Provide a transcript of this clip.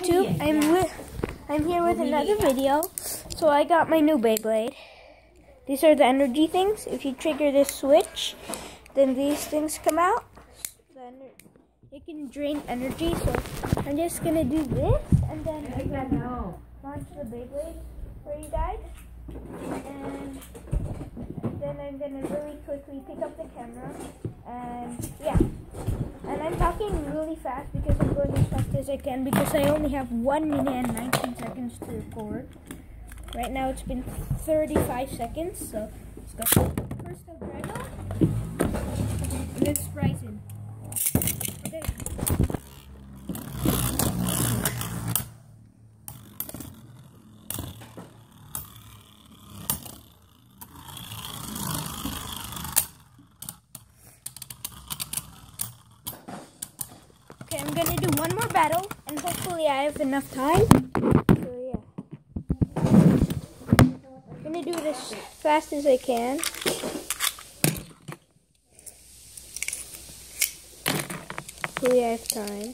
YouTube. I'm with, I'm here with another video. So I got my new Beyblade. These are the energy things. If you trigger this switch, then these things come out. Then it can drain energy. So I'm just gonna do this, and then I'm gonna launch the Beyblade for you guys. And then I'm gonna really quickly pick up the camera, really fast because I'm going as fast as I can because I only have 1 minute and 19 seconds to record. Right now it's been 35 seconds, so let's go. First L-Drago, and Spryzen. Okay, I'm gonna do one more battle, and hopefully I have enough time. So yeah, I'm gonna do it as fast as I can. Hopefully I have time.